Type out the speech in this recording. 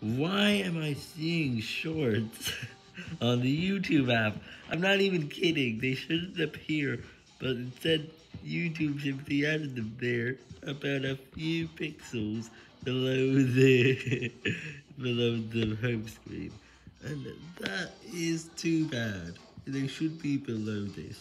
Why am I seeing shorts on the YouTube app? I'm not even kidding, they shouldn't appear, but instead YouTube simply added them there about a few pixels below the below the home screen. And that is too bad. They should be below this.